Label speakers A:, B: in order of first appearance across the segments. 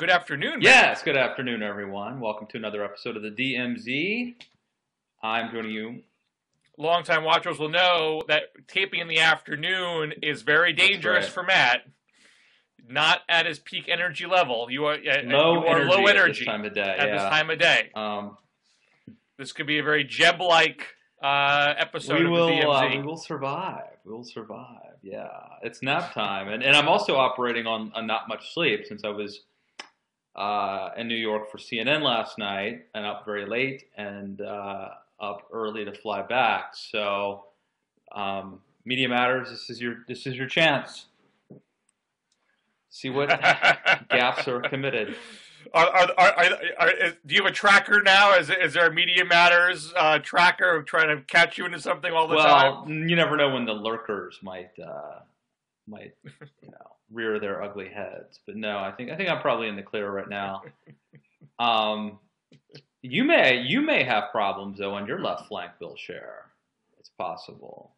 A: Good afternoon. Matt.
B: Yes, good afternoon, everyone. Welcome to another episode of the DMZ. I'm joining you.
A: Longtime watchers will know that taping in the afternoon is very dangerous
B: right.
A: for Matt. Not at his peak energy level. You are
B: Low
A: you are
B: energy
A: low
B: at this time of day.
A: at
B: yeah.
A: this time of day.
B: Um,
A: This could be a very Jeb-like uh, episode
B: we
A: of
B: will.
A: the
B: Uh, we will survive. We will survive. Yeah, it's nap time, and and I'm also operating on, on not much sleep since I was uh, in New York for CNN last night and up very late and uh, up early to fly back. So, um, Media Matters. This is your this is your chance. See what gaps are committed.
A: Are, are, are, are, are, is, do you have a tracker now? Is, is there a Media Matters uh, tracker of trying to catch you into something all the
B: well,
A: time?
B: you never know when the lurkers might uh, might you know rear their ugly heads. But no, I think I think I'm probably in the clear right now. Um, you may you may have problems though on your left flank, Bill Scher. It's possible.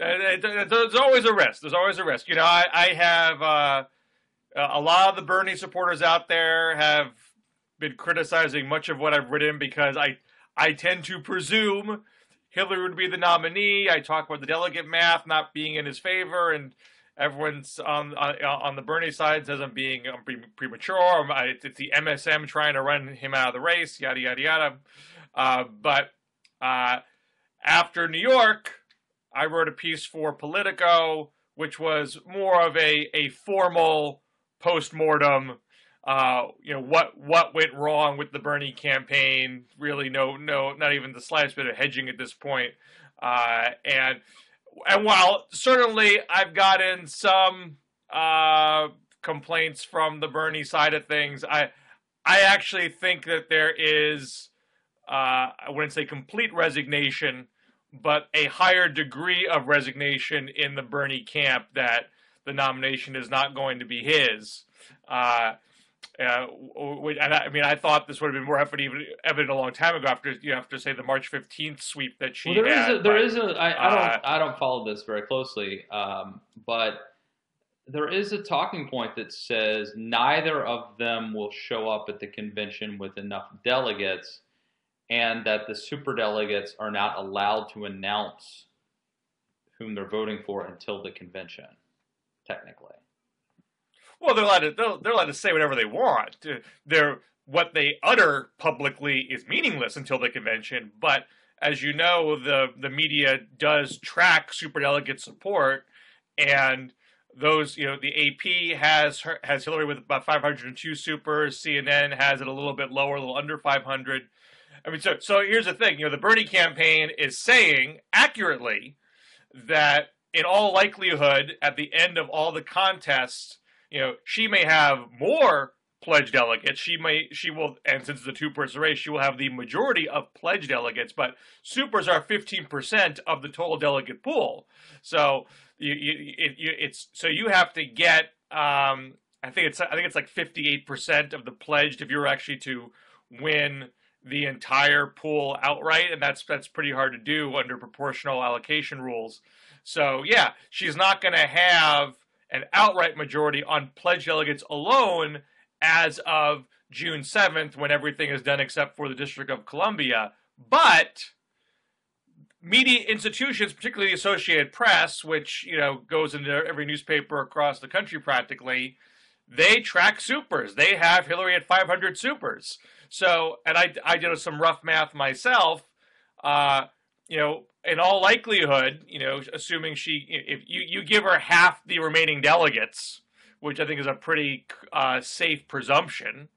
A: Uh, uh, There's always a risk. There's always a risk. You know, I, I have uh, a lot of the Bernie supporters out there have been criticizing much of what I've written because I I tend to presume Hillary would be the nominee. I talk about the delegate math not being in his favor, and everyone's on on, on the Bernie side says I'm being I'm pre- premature. It's the MSM trying to run him out of the race. Yada yada yada. Uh, but uh, after New York, I wrote a piece for Politico, which was more of a, a formal post-mortem. Uh, you know what what went wrong with the Bernie campaign? Really, no, no, not even the slightest bit of hedging at this point. Uh, and and while certainly I've gotten some uh, complaints from the Bernie side of things, I I actually think that there is uh, I wouldn't say complete resignation, but a higher degree of resignation in the Bernie camp that the nomination is not going to be his. Uh, uh, and I, I mean, I thought this would have been more evident, even evident a long time ago after you have to say the March fifteenth sweep that she
B: well, there is
A: had.
B: a, there
A: but-
B: is a I, I don't
A: uh,
B: I don't follow this very closely, um, but there is a talking point that says neither of them will show up at the convention with enough delegates, and that the superdelegates are not allowed to announce whom they're voting for until the convention, technically.
A: Well, they're allowed to they're, allowed to say whatever they want. They're what they utter publicly is meaningless until the convention. But as you know, the the media does track superdelegate support, and those you know the AP has her, has Hillary with about 502 supers. CNN has it a little bit lower, a little under 500. I mean, so so here's the thing. You know, the Bernie campaign is saying accurately that in all likelihood, at the end of all the contests, you know, she may have more pledged delegates. She may, she will, and since it's a two-person race, she will have the majority of pledged delegates. But supers are 15% of the total delegate pool. So you, you, it, you it's so you have to get. Um, I think it's I think it's like 58% of the pledged if you're actually to win the entire pool outright, and that's that's pretty hard to do under proportional allocation rules. So yeah, she's not going to have an outright majority on pledged delegates alone as of June 7th when everything is done except for the District of Columbia. But media institutions, particularly the Associated Press, which, you know, goes into every newspaper across the country practically, they track supers. They have Hillary at 500 supers. So, and I, I did some rough math myself. Uh, you know, in all likelihood, you know, assuming she, if you, you give her half the remaining delegates, which I think is a pretty uh, safe presumption,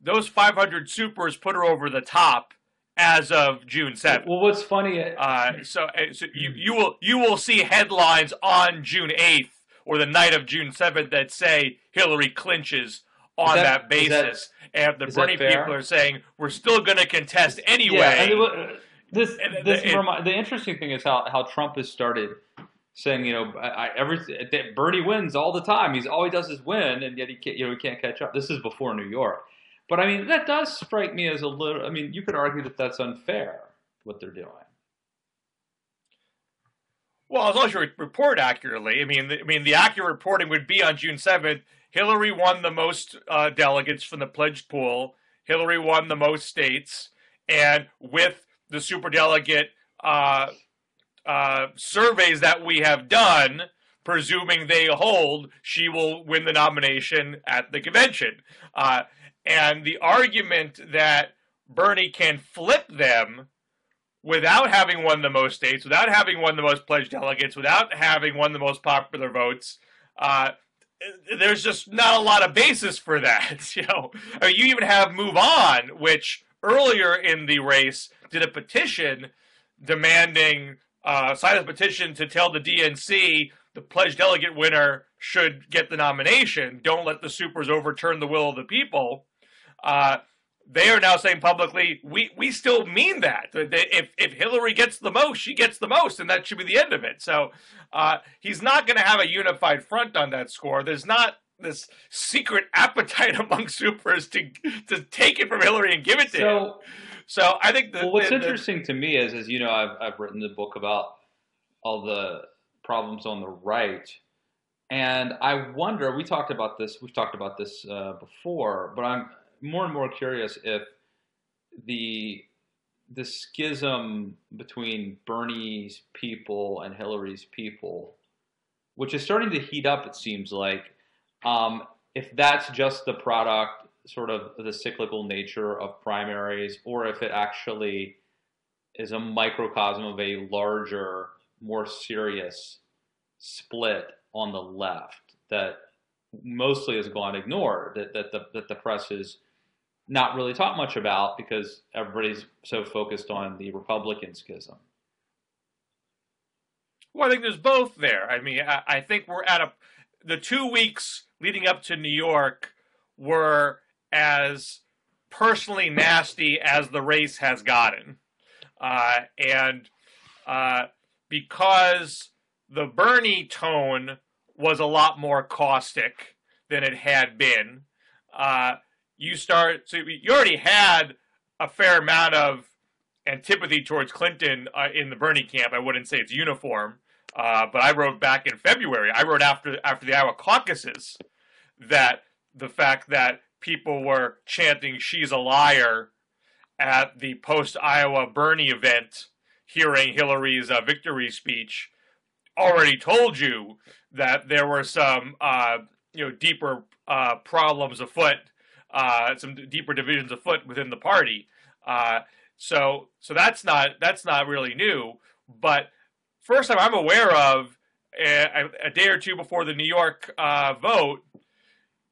A: those 500 supers put her over the top as of June 7th.
B: Well, what's funny?
A: Uh, so, uh, so you, you will you will see headlines on June 8th or the night of June 7th that say Hillary clinches on
B: that-
A: that,
B: is that-
A: basis. and the Bernie people are saying we're still going to contest anyway.
B: Yeah, and it- this
A: And
B: this
A: it-
B: remi- the interesting thing is how, how Trump has started saying, you know, I, I, every that Bernie wins all the time. He's all he does is win, and yet he can't, you know, he can't catch up. This is before New York, but I mean, that does strike me as a little. I mean, you could argue that that's unfair what they're doing.
A: Well, as long as you report accurately, I mean, the, I mean, the accurate reporting would be on June seventh. Hillary won the most uh, delegates from the pledged pool. Hillary won the most states, and with the superdelegate uh, uh, surveys that we have done, presuming they hold, she will win the nomination at the convention. Uh, and the argument that Bernie can flip them without having won the most states, without having won the most pledged delegates, without having won the most popular votes, uh, there's just not a lot of basis for that. You know, I mean, you even have Move On, which earlier in the race did a petition demanding uh, sign a petition to tell the DNC the pledged delegate winner should get the nomination. Don't let the supers overturn the will of the people. Uh, they are now saying publicly, we, we still mean that. If, if Hillary gets the most, she gets the most, and that should be the end of it. So uh, he's not going to have a unified front on that score. There's not this secret appetite among supers to to take it from Hillary and give it to so, him. So I think
B: the, well, what's the, interesting the, to me is, as you know, I've I've written the book about all the problems on the right, and I wonder. We talked about this. We've talked about this uh, before, but I'm more and more curious if the the schism between Bernie's people and Hillary's people, which is starting to heat up, it seems like, um, if that's just the product sort of the cyclical nature of primaries or if it actually is a microcosm of a larger, more serious split on the left that mostly has gone ignored, that, that, the, that the press has not really talked much about because everybody's so focused on the Republican schism.
A: Well, I think there's both there. I mean, I, I think we're at a the two weeks leading up to New York were as personally nasty as the race has gotten. Uh, and uh, because the Bernie tone was a lot more caustic than it had been, uh, you start, so you already had a fair amount of antipathy towards Clinton uh, in the Bernie camp. I wouldn't say it's uniform, uh, but I wrote back in February. I wrote after after the Iowa caucuses that the fact that people were chanting "She's a liar" at the post Iowa Bernie event, hearing Hillary's uh, victory speech, already told you that there were some uh, you know deeper uh, problems afoot, uh, some deeper divisions afoot within the party. So so that's not that's not really new, but first time I'm aware of a, a day or two before the New York uh, vote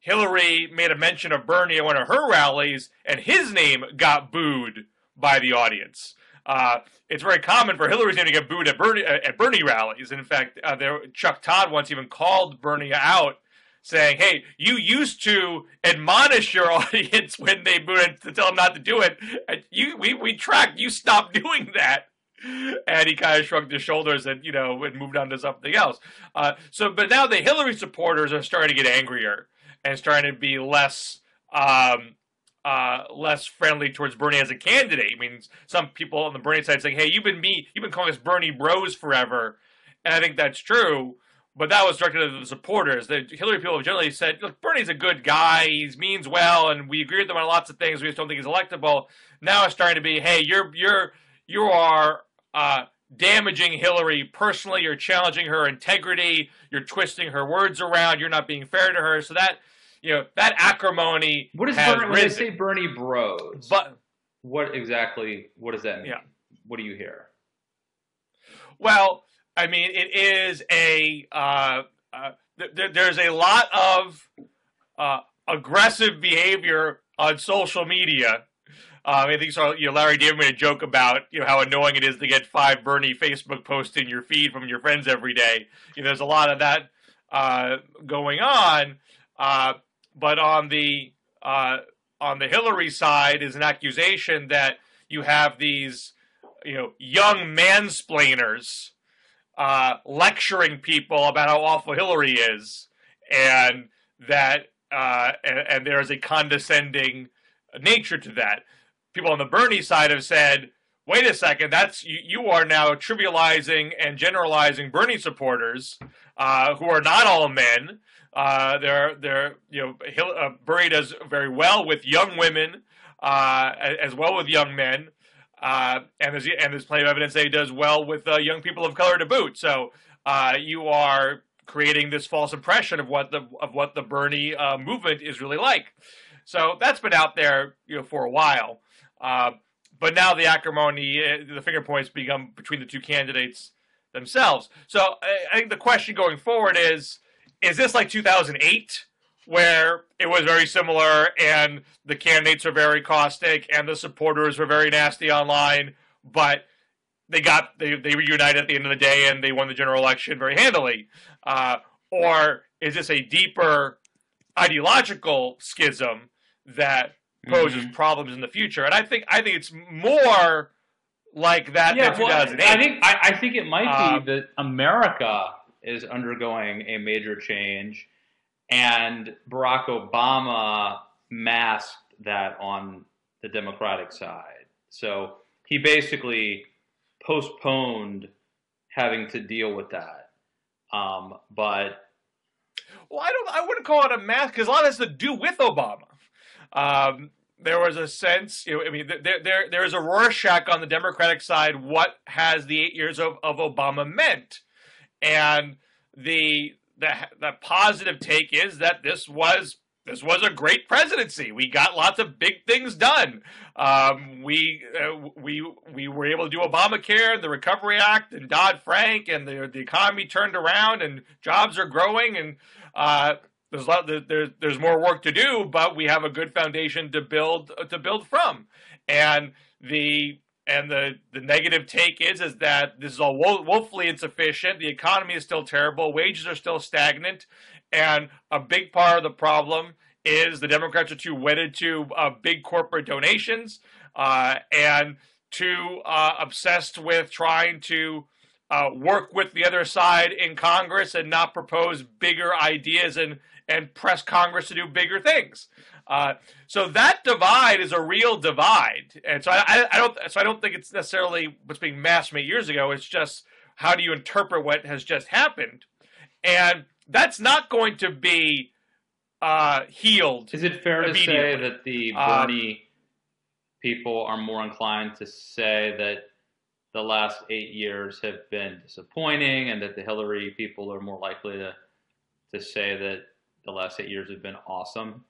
A: Hillary made a mention of Bernie at one of her rallies, and his name got booed by the audience. Uh, it's very common for Hillary's name to get booed at Bernie at Bernie rallies. In fact, uh, there, Chuck Todd once even called Bernie out, saying, "Hey, you used to admonish your audience when they booed to tell them not to do it. You, we, we tracked. You stopped doing that." And he kind of shrugged his shoulders and you know and moved on to something else. Uh, so, but now the Hillary supporters are starting to get angrier and starting to be less um, uh, less friendly towards Bernie as a candidate. I mean, some people on the Bernie side saying, "Hey, you've been me, you've been calling us Bernie Bros forever," and I think that's true. But that was directed at the supporters. The Hillary people have generally said, "Look, Bernie's a good guy. He means well, and we agree with him on lots of things. We just don't think he's electable." Now it's starting to be, "Hey, you're you're you are." Uh, damaging Hillary personally. You're challenging her integrity. You're twisting her words around. You're not being fair to her. So that you know that acrimony.
B: What is Bernie, when they say Bernie Bros? But what exactly? What does that mean? Yeah. What do you hear?
A: Well, I mean, it is a uh, uh, th- there's a lot of uh, aggressive behavior on social media. Um, I think so. You know, Larry David made a joke about you know how annoying it is to get five Bernie Facebook posts in your feed from your friends every day. You know, there's a lot of that uh, going on. Uh, but on the uh, on the Hillary side is an accusation that you have these you know young mansplainers uh, lecturing people about how awful Hillary is, and that uh, and, and there is a condescending nature to that. People on the Bernie side have said, wait a second, that's you, you are now trivializing and generalizing Bernie supporters uh, who are not all men. Uh, they're they're you know uh, Bernie does very well with young women uh, as well with young men, uh, and there's and there's plenty of evidence that he does well with uh, young people of color to boot. So you are creating this false impression of what the of what the Bernie movement is really like. So that's been out there you know for a while. But now the acrimony, uh, the finger points become between the two candidates themselves. So I think the question going forward is: Is this like 2008, where it was very similar, and the candidates are very caustic, and the supporters were very nasty online, but they got they they reunited at the end of the day, and they won the general election very handily? Uh, or is this a deeper ideological schism that poses mm-hmm. problems in the future. And I think I think it's more like that yeah, than well, 2008.
B: I think I, I, think it might um, be that America is undergoing a major change, and Barack Obama masked that on the Democratic side. So he basically postponed having to deal with that. Um, but
A: well, I don't. I wouldn't call it a mask because a lot has to do with Obama. Um, there was a sense, you know, I mean, there, there, there is a Rorschach on the Democratic side. What has the eight years of, of Obama meant? And the, the the positive take is that this was this was a great presidency. We got lots of big things done. Um, we uh, we we were able to do Obamacare, the Recovery Act, and Dodd Frank, and the the economy turned around, and jobs are growing, and uh, there's a lot there's there's more work to do, but we have a good foundation to build to build from. And the and the the negative take is is that this is all woefully insufficient. The economy is still terrible. Wages are still stagnant, and a big part of the problem is the Democrats are too wedded to uh, big corporate donations uh, and too uh, obsessed with trying to uh, work with the other side in Congress and not propose bigger ideas and and press Congress to do bigger things. Uh, so that divide is a real divide, and so I, I, don't. So I don't think it's necessarily what's being masked from eight years ago. It's just how do you interpret what has just happened, and that's not going to be uh, healed.
B: Is it fair to say that the uh, Bernie people are more inclined to say that the last eight years have been disappointing, and that the Hillary people are more likely to to say that the last eight years have been awesome.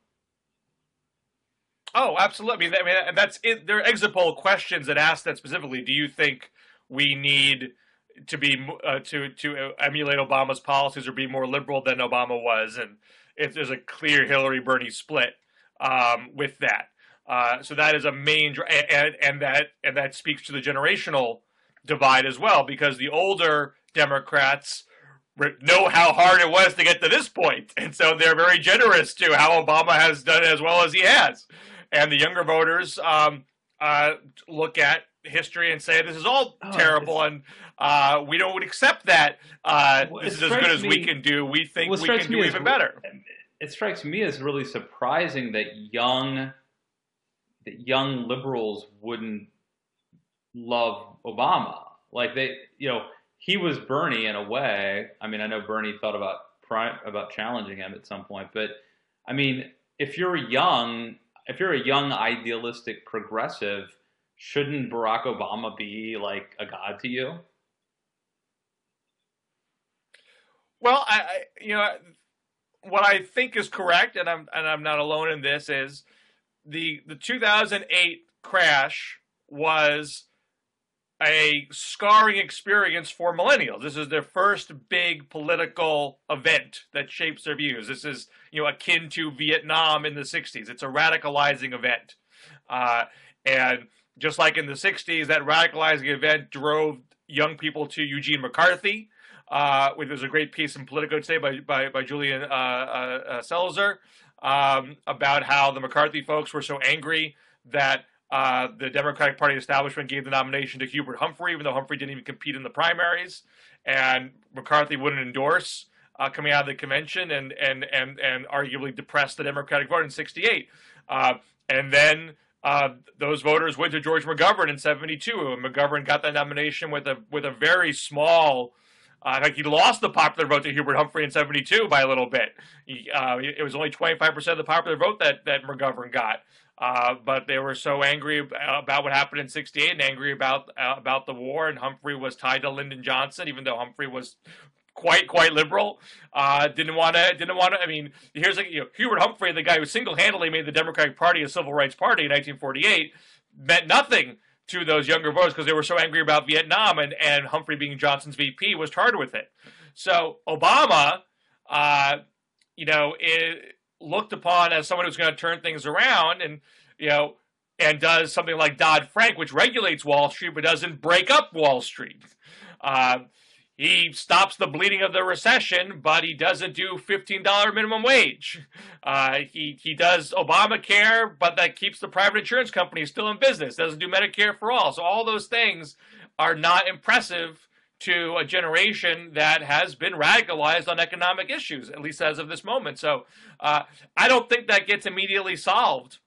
A: Oh, absolutely. I mean, I mean that's it. There are exit poll questions that ask that specifically. Do you think we need to be uh, to to emulate Obama's policies or be more liberal than Obama was? And if there's a clear Hillary Bernie split um, with that, uh, so that is a main and and that and that speaks to the generational divide as well because the older Democrats know how hard it was to get to this point, and so they're very generous to how Obama has done as well as he has. And the younger voters um, uh, look at history and say this is all oh, terrible, and uh, we don't accept that uh, well, this is as good as me, we can do. We think we can do even better.
B: It strikes me as really surprising that young that young liberals wouldn't love Obama. Like they, you know, he was Bernie in a way. I mean, I know Bernie thought about about challenging him at some point, but I mean, if you're young, if you're a young idealistic progressive, shouldn't Barack Obama be like a god to you?
A: Well, I, I you know what I think is correct, and I'm and I'm not alone in this is the the 2008 crash was a scarring experience for millennials. This is their first big political event that shapes their views. This is, you know, akin to Vietnam in the 60s. It's a radicalizing event. Uh, and just like in the 60s, that radicalizing event drove young people to Eugene McCarthy, uh, which was a great piece in Politico today by, by, by Julian uh, uh, Zelizer um, about how the McCarthy folks were so angry that uh, the Democratic Party establishment gave the nomination to Hubert Humphrey, even though Humphrey didn't even compete in the primaries, and McCarthy wouldn't endorse uh, coming out of the convention, and and and and arguably depressed the Democratic vote in '68. Uh, and then uh, those voters went to George McGovern in '72, and McGovern got that nomination with a with a very small. Uh, like he lost the popular vote to Hubert Humphrey in '72 by a little bit. He, uh, it was only 25% of the popular vote that that McGovern got. Uh, but they were so angry about what happened in '68 and angry about uh, about the war, and Humphrey was tied to Lyndon Johnson, even though Humphrey was quite quite liberal. Uh, didn't want to didn't want to. I mean, here's like you know, Hubert Humphrey, the guy who single handedly made the Democratic Party a civil rights party in 1948, meant nothing to those younger voters because they were so angry about Vietnam, and and Humphrey being Johnson's VP was charged with it. So Obama, uh, you know, it, looked upon as someone who's going to turn things around, and you know. And does something like Dodd Frank, which regulates Wall Street but doesn't break up Wall Street. Uh, he stops the bleeding of the recession, but he doesn't do $15 minimum wage. Uh, he, he does Obamacare, but that keeps the private insurance companies still in business, doesn't do Medicare for all. So all those things are not impressive to a generation that has been radicalized on economic issues, at least as of this moment. So uh, I don't think that gets immediately solved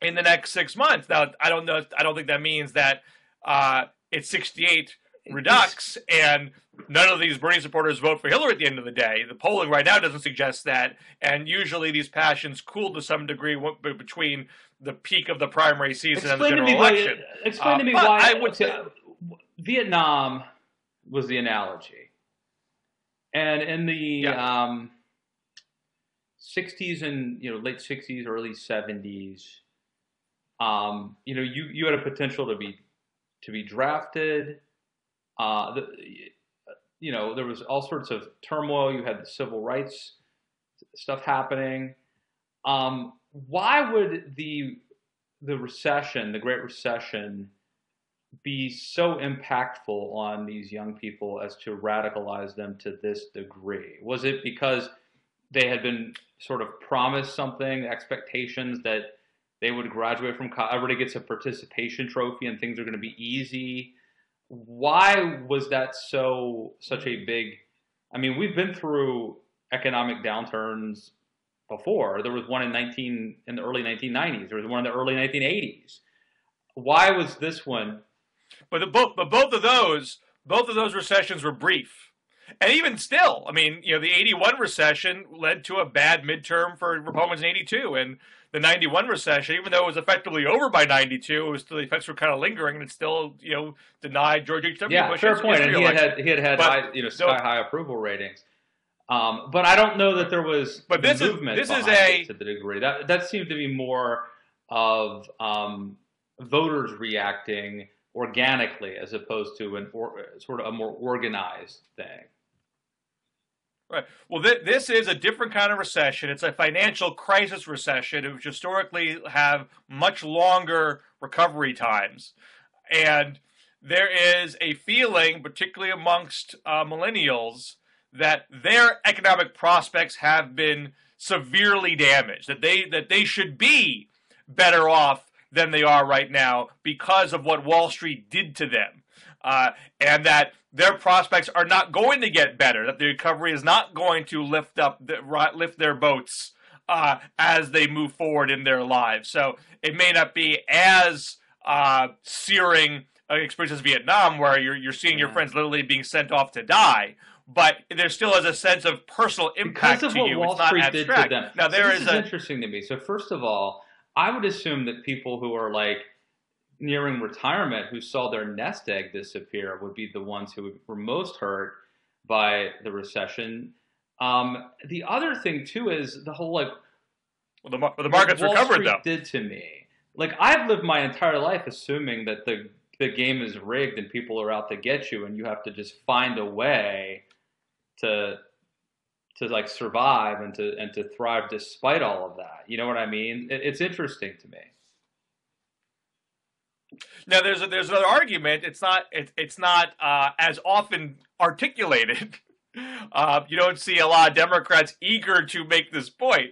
A: in the next six months. Now, I don't know. I don't think that means that uh, it's 68 redux and none of these Bernie supporters vote for Hillary at the end of the day. The polling right now doesn't suggest that, and usually these passions cool to some degree between the peak of the primary season explain and the general election.
B: Why, explain uh, to me why I would say Vietnam was the analogy, and in the yeah. um, 60s and you know late 60s, early 70s, um, you know you you had a potential to be to be drafted uh, the, you know, there was all sorts of turmoil. You had the civil rights stuff happening. Um, why would the the recession, the Great Recession, be so impactful on these young people as to radicalize them to this degree? Was it because they had been sort of promised something, expectations that they would graduate from college, everybody gets a participation trophy and things are going to be easy? why was that so such a big? I mean, we've been through economic downturns before. There was one in nineteen in the early 1990s. There was one in the early 1980s. Why was this one?
A: But the, both, but both of those, both of those recessions were brief. And even still, I mean, you know, the 81 recession led to a bad midterm for Republicans in 82. And the 91 recession, even though it was effectively over by 92, it was still, the effects were kind of lingering and it still, you know, denied George H.W.
B: Yeah, Bush fair point. And he had, had, he had had but, high, you know, sky high approval ratings. Um, but I don't know that there was but this movement is, this is a, to the degree. That, that seemed to be more of um, voters reacting organically as opposed to an or, sort of a more organized thing.
A: Right. Well, th- this is a different kind of recession. It's a financial crisis recession, which historically have much longer recovery times. And there is a feeling, particularly amongst uh, millennials, that their economic prospects have been severely damaged. That they that they should be better off than they are right now because of what Wall Street did to them uh, and that their prospects are not going to get better. That the recovery is not going to lift up the, lift their boats uh, as they move forward in their lives. So it may not be as uh, searing an experience as Vietnam, where you're you're seeing your friends literally being sent off to die. But there still is a sense of personal impact
B: because of
A: to
B: what
A: you.
B: Wall
A: it's not
B: Street
A: abstract.
B: Did to them.
A: Now
B: there
A: so
B: is, is a, interesting to me. So first of all, I would assume that people who are like nearing retirement who saw their nest egg disappear would be the ones who were most hurt by the recession. Um, the other thing too is the whole like
A: well, the, well, the market's
B: Wall
A: recovered
B: Street
A: though.
B: Did to me like I've lived my entire life assuming that the the game is rigged and people are out to get you and you have to just find a way to to like survive and to and to thrive despite all of that. You know what I mean? It, it's interesting to me.
A: Now there's a, there's another argument. It's not it, it's not uh, as often articulated. Uh, you don't see a lot of Democrats eager to make this point,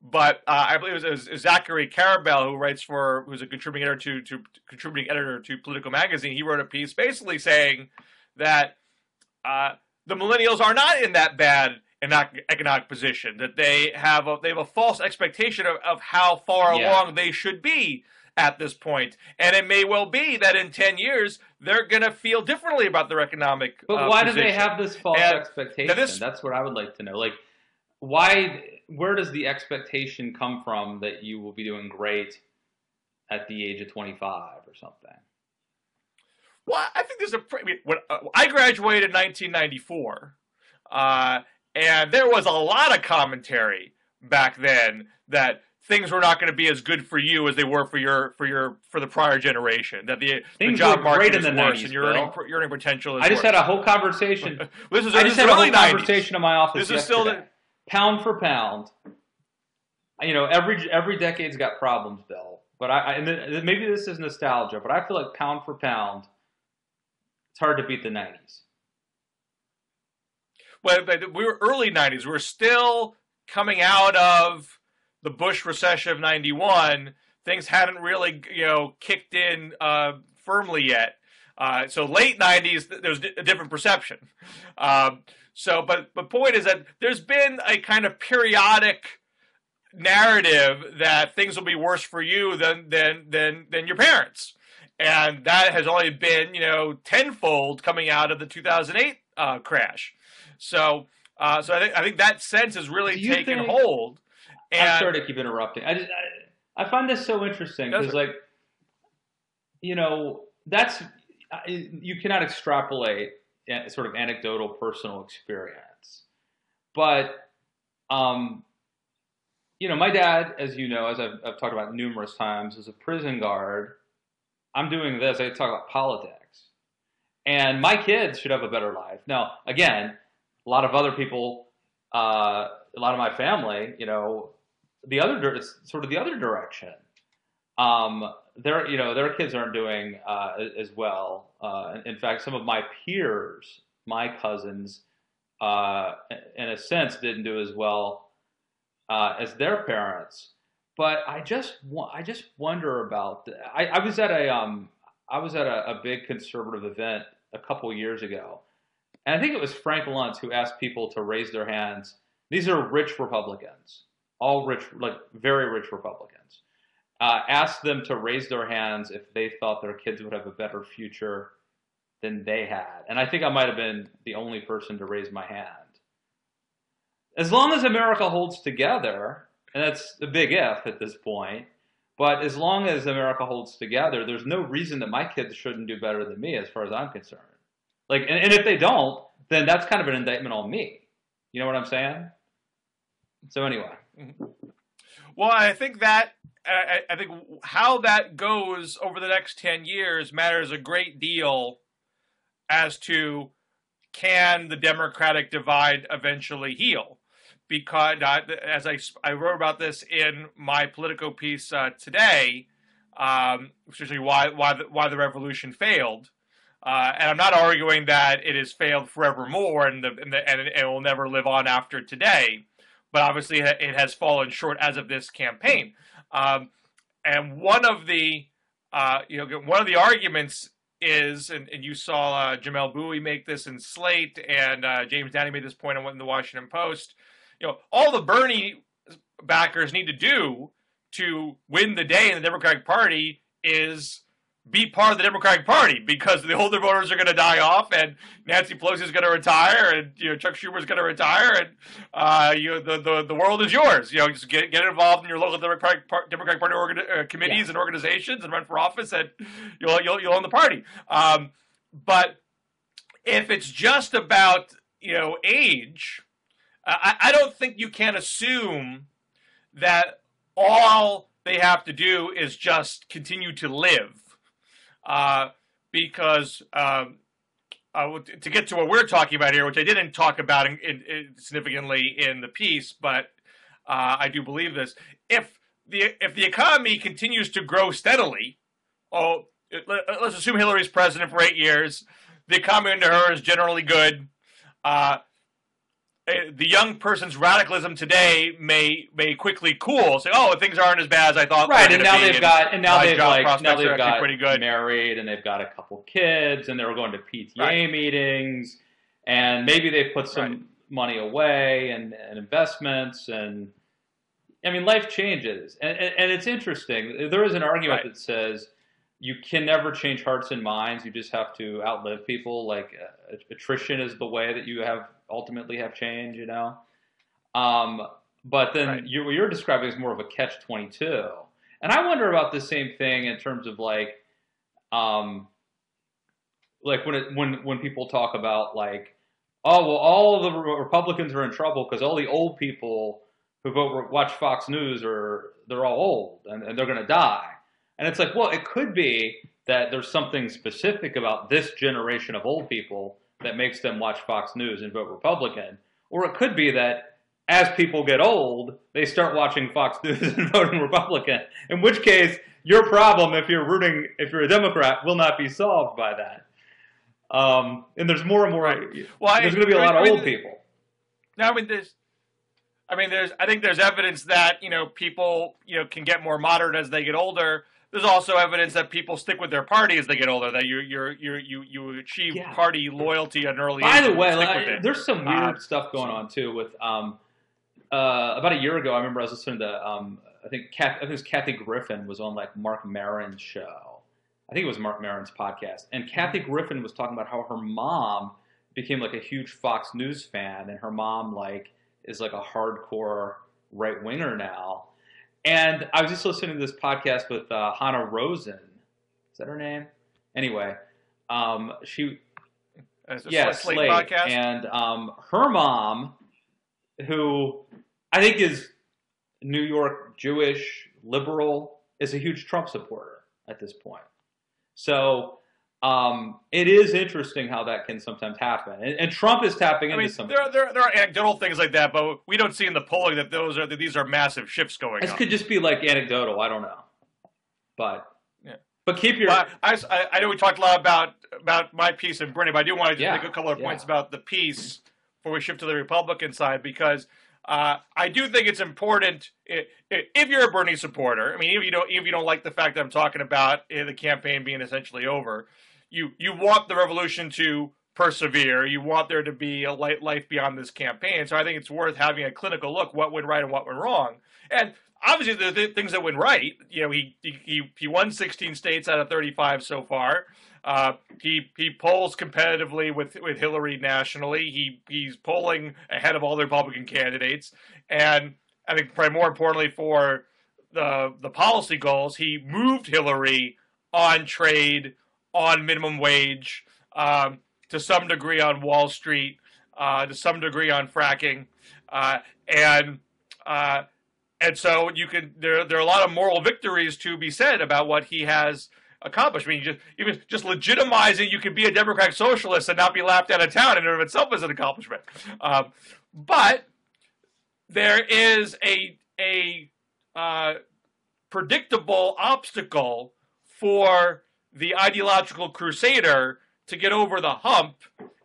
A: but uh, I believe it was, it was, Zachary Karabell who writes for who's a contributing editor to, to contributing editor to Politico magazine. He wrote a piece basically saying that uh, the millennials are not in that bad economic position that they have a, they have a false expectation of, of how far
B: yeah.
A: along they should be at this point, and it may well be that in ten years they're going to feel differently about their economic.
B: But
A: uh,
B: why
A: position.
B: do they have this false
A: And
B: expectation?
A: this-
B: That's what I would like to know. Like, why? Where does the expectation come from that you will be doing great at the age of 25 or something?
A: Well, I think there's a I mean, when, uh, I graduated in 1994, uh, and there was a lot of commentary back then that things were not going to be as good for you as they were for your for your for the prior generation. That the, the
B: Things
A: job market
B: great
A: is
B: in the
A: worse,
B: 90s,
A: and your earning your earning potential is.
B: I just
A: worse.
B: had a whole conversation.
A: this is
B: I just had a whole
A: 90s.
B: conversation in my office
A: This is still
B: yesterday. pound for pound. You know, every every decade's got problems, Bill. But I, I and then- maybe this is nostalgia, but I feel like pound for pound, it's hard to beat the '90s.
A: We were early '90s. We were still coming out of the Bush recession of '91. Things hadn't really, you know, kicked in uh, firmly yet. Uh, so late '90s, th- there was a different perception. Um, so, but but point is that there's been a kind of periodic narrative that things will be worse for you than than than than your parents, and that has only been you know tenfold coming out of the 2008 uh, crash. So, uh, so I think I think that sense has really
B: Do
A: taken
B: think-
A: hold. And
B: I'm sorry to keep interrupting. I just I, I find this so interesting
A: That's
B: because like you know that's you cannot extrapolate sort of anecdotal personal experience, but um, you know my dad, as you know, as I've, I've talked about numerous times, is a prison guard. I'm doing this. I talk about politics, and my kids should have a better life. Now, again, a lot of other people, uh, a lot of my family, you know, the other sort of the other direction. Um, their you know their kids aren't doing uh, as well. Uh, in fact, some of my peers, my cousins, uh, in a sense, didn't do as well uh, as their parents. But I just I just wonder about. I, I was at a um I was at a, a big conservative event a couple years ago, and I think it was Frank Luntz who asked people to raise their hands. These are rich Republicans, all rich, like very rich Republicans. Uh, asked them to raise their hands if they thought their kids would have a better future than they had. And I think I might have been the only person to raise my hand. As long as America holds together, and that's a big if at this point, but as long as America holds together, there's no reason that my kids shouldn't do better than me as far as I'm concerned. Like, and, and if they don't, then that's kind of an indictment on me. You know what I'm saying? So anyway,
A: Well, I think that I, I I think how that goes over the next ten years matters a great deal as to can the Democratic divide eventually heal? Because uh, as I I wrote about this in my Politico piece uh, today, um, especially why why the, why the revolution failed. Uh, and I'm not arguing that it has failed forevermore and, the, and, the, and it will never live on after today but obviously it has fallen short as of this campaign. Um, and one of the uh, you know one of the arguments is, and, and you saw uh, Jamelle Bouie make this in Slate, and uh, James Downie made this point in the Washington Post. You know, all the Bernie backers need to do to win the day in the Democratic Party is be part of the Democratic Party because the older voters are going to die off, and Nancy Pelosi is going to retire, and you know Chuck Schumer is going to retire, and uh, you know, the, the the world is yours. You know, just get get involved in your local Democratic Party, Democratic Party organ, uh, committees
B: Yeah.
A: and organizations, and run for office, and you'll you'll, you'll own the party. Um, but if it's just about you know age, I, I don't think you can assume that all they have to do is just continue to live uh, because um, uh, to get to what we're talking about here, which I didn't talk about in, in, in significantly in the piece, but uh, I do believe this: if the if the economy continues to grow steadily, oh, let, us assume Hillary's president for eight years, the economy under her is generally good. Uh, the young person's radicalism today may may quickly cool. Say, "Oh, things aren't as bad as I thought."
B: right, and now they've got and now they've like now they've got
A: pretty good.
B: married and they've got a couple kids and they're going to PTA
A: Right.
B: meetings and maybe they put some
A: Right.
B: money away and, and investments and I mean, life changes, and, and, and it's interesting. There is an argument
A: Right.
B: that says you can never change hearts and minds. You just have to outlive people. Like uh, attrition is the way that you have ultimately have changed, You know. Um, but then
A: Right.
B: you, what you're describing is more of a catch twenty two, and I wonder about the same thing in terms of like, um, like when it, when when people talk about like, oh well, all the Republicans are in trouble because all the old people who vote watch Fox News are they're all old and, and they're going to die. And it's like, well, it could be that there's something specific about this generation of old people that makes them watch Fox News and vote Republican, or it could be that as people get old, they start watching Fox News and voting Republican. In which case, your problem, if you're rooting, if you're a Democrat, will not be solved by that. Um, and there's more and more.
A: Well, I-
B: there's going to be a
A: I
B: lot
A: mean-
B: of
A: I
B: old people.
A: No, I mean there's, I mean there's, I think there's evidence that you know people you know can get more moderate as they get older. There's also evidence that people stick with their party as they get older. That you you you you you achieve
B: Yeah.
A: party loyalty at an early
B: By
A: age.
B: the way, like, there's some weird
A: Uh,
B: stuff going on too. With um, uh, about a year ago, I remember I was listening to um, I think Kath, I think it was Kathy Griffin was on like Marc Maron's show. I think it was Marc Maron's podcast, and Kathy Griffin was talking about how her mom became like a huge Fox News fan, and her mom like is like a hardcore right winger now. And I was just listening to this podcast with uh, Hanna Rosin. Is that her name? Anyway, um, she yeah,
A: Slate
B: Slate.
A: podcast.
B: And um, her mom, who I think is New York Jewish liberal, is a huge Trump supporter at this point. So um, it is interesting how that can sometimes happen, and, and Trump is tapping
A: I
B: into
A: mean,
B: some.
A: there, are- there, there are anecdotal things like that, but we don't see in the polling that those are that these are massive shifts going
B: This
A: on.
B: could just be like anecdotal. I don't know, but
A: Yeah.
B: but keep your
A: Well, I, I, I know we talked a lot about about my piece and Bernie, but I do want to just
B: Yeah,
A: make a couple of
B: yeah.
A: points about the piece before we shift to the Republican side because uh, I do think it's important if you're a Bernie supporter. I mean, even if you don't, if you don't like the fact that I'm talking about uh, the campaign being essentially over, you you want the revolution to persevere. You want there to be a light life beyond this campaign. So I think it's worth having a clinical look what went right and what went wrong. And obviously, the, the things that went right. You know, he he he won 16 states out of 35 so far. Uh, he he polls competitively with with Hillary nationally. He he's polling ahead of all the Republican candidates, and I think probably more importantly for the the policy goals, he moved Hillary on trade, on minimum wage, um, to some degree on Wall Street, uh, to some degree on fracking, uh, and uh, and so you can there there are a lot of moral victories to be said about what he has accomplished. I mean, just even just legitimizing you can be a Democratic socialist and not be laughed out of town in and of itself is an accomplishment. Um, but there is a a uh, predictable obstacle for the ideological crusader to get over the hump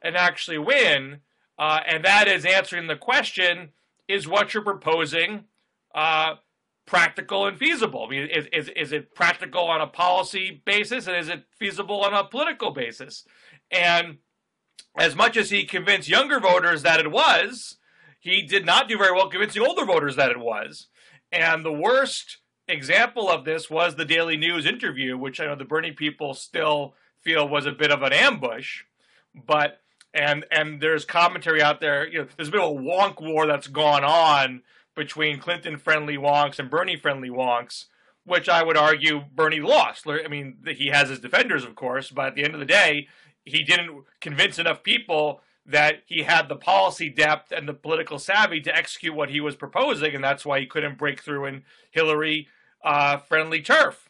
A: and actually win, uh, and that is answering the question: Is what you're proposing uh, practical and feasible? I mean, is, is is it practical on a policy basis, and is it feasible on a political basis? And as much as he convinced younger voters that it was, he did not do very well convincing older voters that it was. And the worst example of this was the Daily News interview, which I know the Bernie people still feel was a bit of an ambush. But and and there's commentary out there. You know, there's been a wonk war that's gone on between Clinton-friendly wonks and Bernie-friendly wonks, which I would argue Bernie lost. I mean, he has his defenders, of course, but at the end of the day, he didn't convince enough people that he had the policy depth and the political savvy to execute what he was proposing, and that's why he couldn't break through in Hillary uh, friendly turf.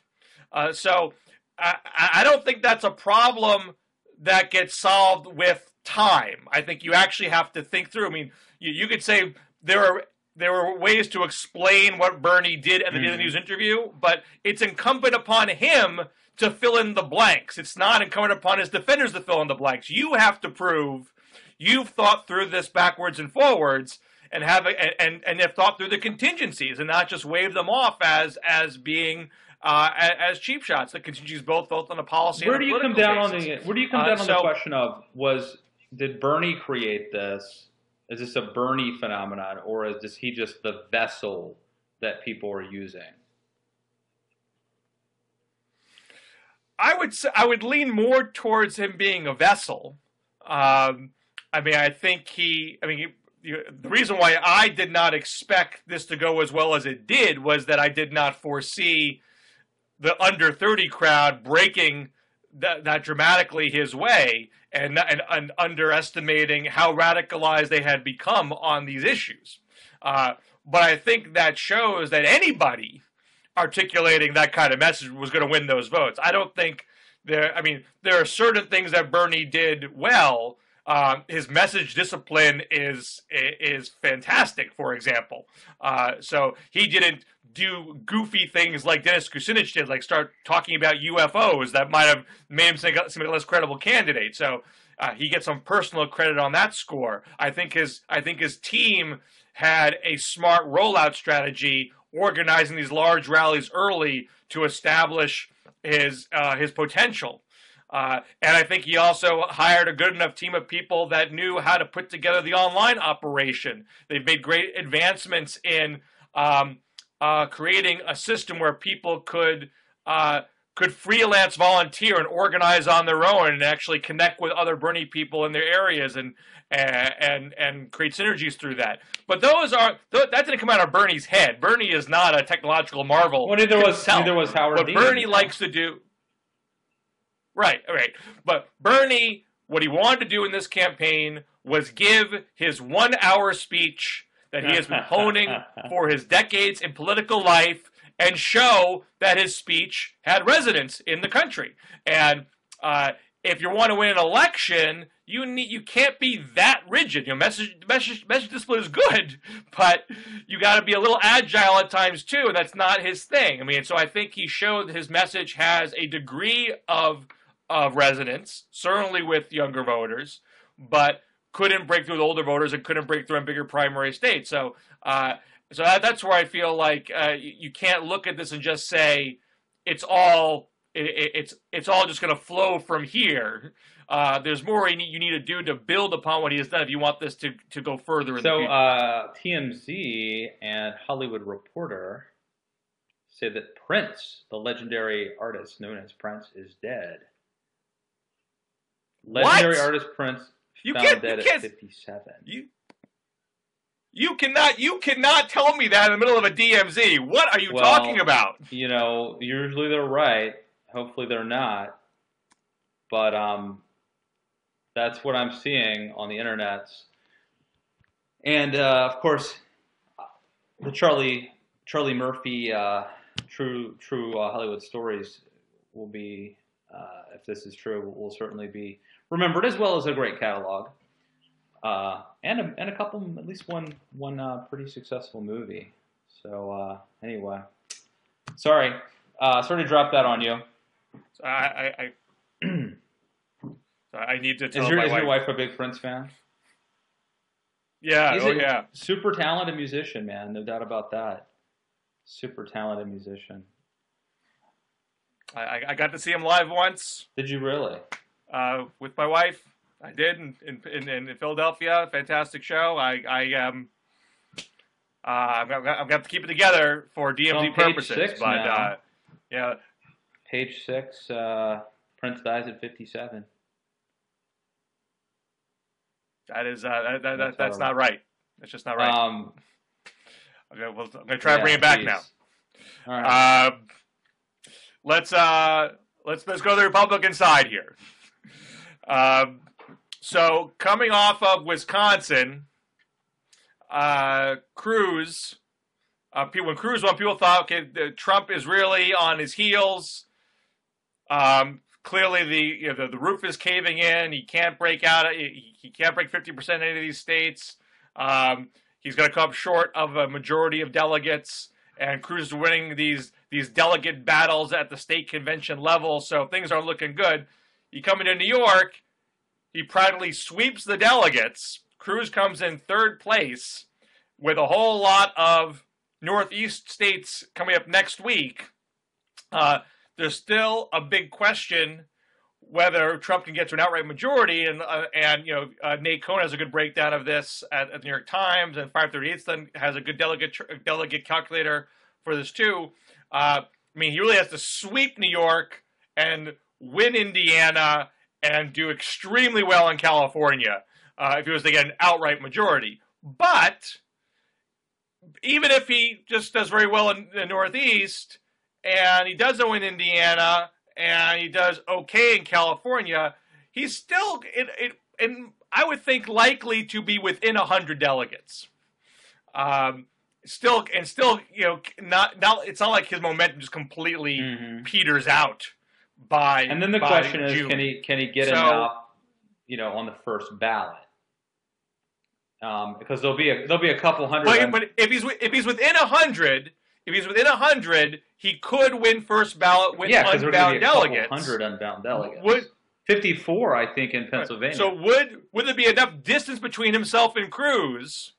A: Uh, so I, I don't think that's a problem that gets solved with time. I think you actually have to think through. I mean, you, you could say there are there were ways to explain what Bernie did at the Daily
B: Mhm.
A: News interview, but it's incumbent upon him to fill in the blanks. It's not incumbent upon his defenders to fill in the blanks. You have to prove you've thought through this backwards and forwards and have a, and and have thought through the contingencies and not just wave them off as as being uh, as cheap shots. The contingencies both both on the policy.
B: where
A: and
B: do you come down on the where do you come
A: Uh,
B: down on the question of was did Bernie create this? Is this a Bernie phenomenon, or is this he just the vessel that people are using?
A: I would I would lean more towards him being a vessel. Um, I mean, I think he. I mean, he, the reason why I did not expect this to go as well as it did was that I did not foresee the under thirty crowd breaking that, that dramatically his way and, and, and underestimating how radicalized they had become on these issues. Uh, but I think that shows that anybody articulating that kind of message was going to win those votes. I don't think there. I mean, there are certain things that Bernie did well. Um, his message discipline is is fantastic. For example, uh, so he didn't do goofy things like Dennis Kucinich did, like start talking about UFOs that might have made him seem like a less credible candidate. So uh, he gets some personal credit on that score. I think his I think his team had a smart rollout strategy, organizing these large rallies early to establish his uh, his potential. Uh, and I think he also hired a good enough team of people that knew how to put together the online operation. They've made great advancements in um, uh, creating a system where people could uh, could freelance volunteer and organize on their own and actually connect with other Bernie people in their areas and and and create synergies through that. But those are that didn't come out of Bernie's head. Bernie is not a technological marvel.
B: Well, neither was neither was Howard.
A: What. Bernie likes to do, right, right. But Bernie, what he wanted to do in this campaign was give his one-hour speech that he has been honing for his decades in political life and show that his speech had resonance in the country. And uh, if you want to win an election, you need you can't be that rigid. You know, message message message discipline is good, but you got to be a little agile at times too, and that's not his thing. I mean, so I think he showed his message has a degree of of resonance, certainly with younger voters, but couldn't break through with older voters and couldn't break through in bigger primary states. So, uh, so that, that's where I feel like uh, you, can't look at this and just say it's all it, it's it's all just going to flow from here. Uh, there's more you need, you need, to do to build upon what he has done if you want this to, to go further. In
B: so uh, TMZ and Hollywood Reporter say that Prince, the legendary artist known as Prince, is dead. Legendary
A: what?
B: artist Prince
A: you
B: found dead
A: you
B: at 57.
A: You, you cannot you cannot tell me that in the middle of a DMZ. What are you
B: well,
A: talking about?
B: You know, usually they're right. Hopefully they're not. But um, that's what I'm seeing on the internets. And uh, of course, the Charlie Charlie Murphy uh, true true uh, Hollywood stories will be, uh, if this is true, will certainly be remembered as well as a great catalog, uh, and a, and a couple, at least one one uh, pretty successful movie. So uh, anyway, sorry, uh, sorry to drop that on you.
A: So I I, I, I need to tell
B: is your,
A: my
B: is
A: wife.
B: your wife a big Prince fan?
A: Yeah,
B: He's
A: oh yeah.
B: super talented musician, man. No doubt about that. Super talented musician.
A: I, I got to see him live once.
B: Did you really?
A: uh, with my wife. I did in in, in, in Philadelphia. Fantastic show. I I um uh, I'm, I'm gonna have to keep it together for DMZ purposes.
B: six
A: but uh, yeah,
B: Page six. Uh, Prince dies at 57.
A: that is uh, that, that, that,
B: That's
A: that's not right. That's just not right.
B: Um,
A: I'm, gonna, well, I'm gonna try to
B: yeah,
A: bring it back
B: geez.
A: now.
B: All right.
A: Um, let's uh, let's let's go to the Republican side here. Um, so coming off of Wisconsin, uh, Cruz. Uh, when Cruz won, people thought, okay, Trump is really on his heels. Um, clearly, the, you know, the the roof is caving in. He can't break out. He, he can't break fifty percent in any of these states. Um, he's going to come short of a majority of delegates, and Cruz is winning these these delegate battles at the state convention level. So things aren't looking good. You come into New York, he proudly sweeps the delegates. Cruz comes in third place with a whole lot of Northeast states coming up next week. Uh, there's still a big question whether Trump can get to an outright majority, and uh, and you know uh, Nate Cohn has a good breakdown of this at, at the New York Times, and 538 then has a good delegate delegate calculator for this too. Uh, I mean, he really has to sweep New York and win Indiana and do extremely well in California uh, if he was to get an outright majority. But even if he just does very well in the Northeast and he doesn't win Indiana and he does okay in California, he's still it, it and I would think likely to be within hundred delegates. Um, still and still, you know, not not it's not like his momentum just completely mm-hmm. peters out by.
B: And then the question June. is, can he can he get so, enough, you know, on the first ballot? Um, because there'll be a there'll be a couple hundred.
A: But, but if he's if he's within a hundred, if he's within a hundred, he could win first ballot with
B: yeah,
A: unbound delegates.
B: Hundred unbound delegates. Would, 54, I think, in Pennsylvania.
A: So would would there be enough distance between himself and Cruz,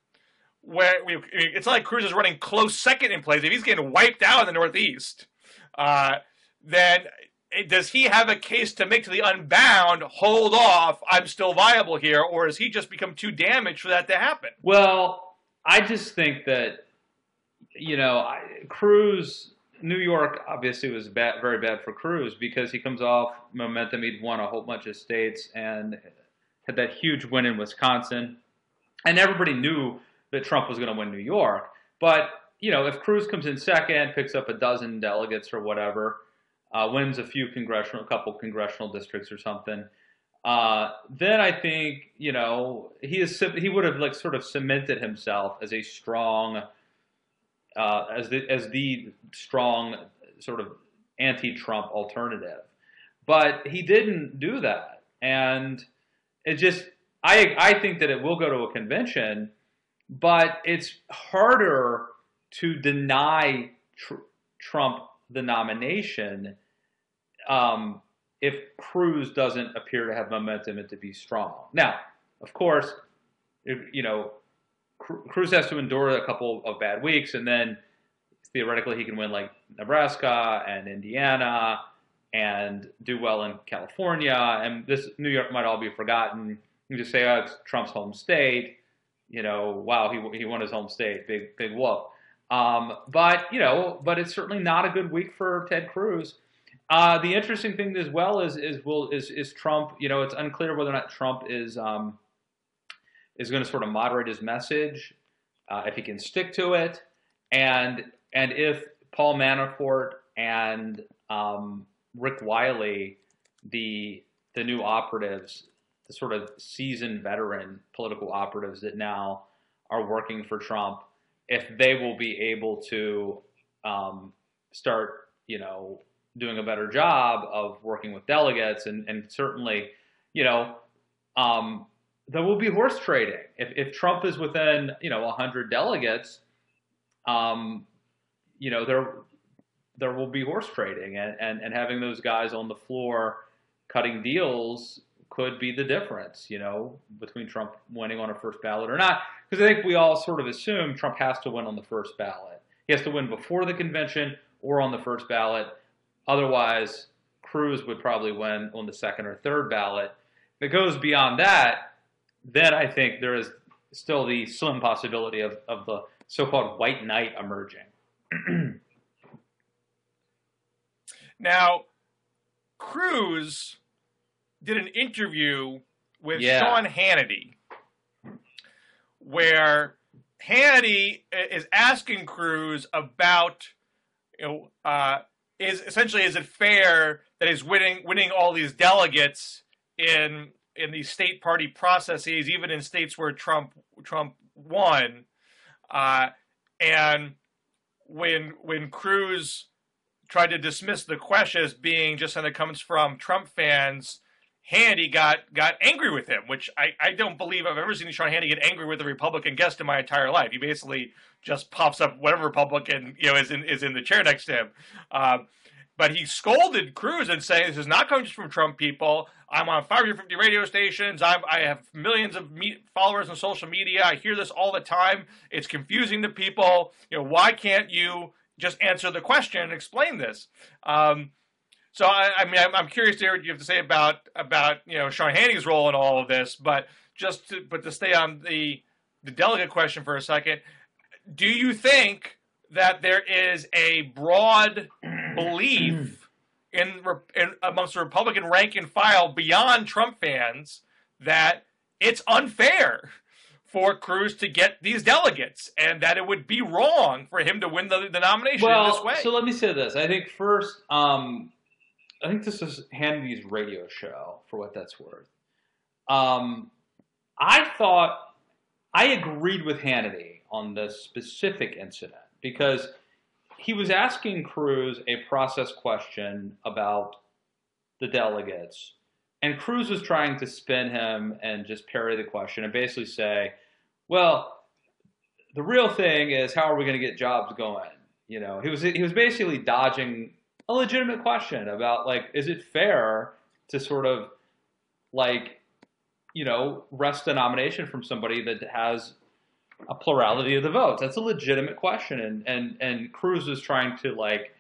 A: where we, it's not like Cruz is running close second in place. If he's getting wiped out in the Northeast, uh, then does he have a case to make to the unbound? Hold off, I'm still viable here, or has he just become too damaged for that to happen?
B: Well, I just think that you know, I, Cruz, New York obviously was bad, very bad for Cruz because he comes off momentum. He'd won a whole bunch of states and had that huge win in Wisconsin. And everybody knew that Trump was going to win New York. But, you know, if Cruz comes in second, picks up a dozen delegates or whatever, uh, wins a few congressional, a couple congressional districts or something, uh, then I think, you know, he is he would have like sort of cemented himself as a strong – uh, as the as the strong sort of anti-Trump alternative. But he didn't do that, and it just I I think that it will go to a convention, but it's harder to deny tr- Trump the nomination um, if Cruz doesn't appear to have momentum and to be strong. Now, of course, you know Cruz has to endure a couple of bad weeks, and then theoretically he can win like Nebraska and Indiana and do well in California. And this New York might all be forgotten. You just say, oh, it's Trump's home state. You know, wow, he he won his home state. Big big whoop. Um, but you know, but it's certainly not a good week for Ted Cruz. Uh, the interesting thing as well is is will is is Trump. You know, it's unclear whether or not Trump is. Um, is going to sort of moderate his message, uh, if he can stick to it, and and if Paul Manafort and um, Rick Wiley, the the new operatives, the sort of seasoned veteran political operatives that now are working for Trump, if they will be able to um, start, you know, doing a better job of working with delegates, and, and certainly, you know, um, there will be horse trading. If, if Trump is within, you know, 100 delegates, um, you know, there there will be horse trading, and, and, and having those guys on the floor cutting deals could be the difference, you know, between Trump winning on a first ballot or not. Because I think we all sort of assume Trump has to win on the first ballot. He has to win before the convention or on the first ballot. Otherwise, Cruz would probably win on the second or third ballot. If it goes beyond that, then I think there is still the slim possibility of, of the so-called white knight emerging.
A: now, Cruz did an interview with yeah. Sean Hannity where Hannity is asking Cruz about, you know, uh, is essentially is it fair that he's winning winning all these delegates in in these state party processes, even in states where Trump Trump won, uh, and when when Cruz tried to dismiss the question as being just something that comes from Trump fans, Hannity got got angry with him, which I, I don't believe I've ever seen Sean Hannity get angry with a Republican guest in my entire life. He basically just pops up whatever Republican you know is in is in the chair next to him. Uh, but he scolded Cruz and saying this is not coming just from Trump people. I'm on 550 radio stations. I'm, i have millions of followers on social media. I hear this all the time. It's confusing to people. You know, why can't you just answer the question and explain this? Um, So I, I mean, I'm, I'm, curious to hear what you have to say about about you know Sean Hannity's role in all of this, but just to, but to stay on the the delegate question for a second, do you think that there is a broad belief in, in amongst the Republican rank and file beyond Trump fans that it's unfair for Cruz to get these delegates, and that it would be wrong for him to win the, the nomination
B: well,
A: in this way.
B: So let me say this. I think first, um, I think this is Hannity's radio show, for what that's worth. Um, I thought I agreed with Hannity on this specific incident because he was asking Cruz a process question about the delegates and Cruz was trying to spin him and just parry the question and basically say, well, the real thing is how are we going to get jobs going? You know, he was he was basically dodging a legitimate question about like, is it fair to sort of like, you know, wrest a nomination from somebody that has a plurality of the votes? That's a legitimate question, and and and Cruz was trying to like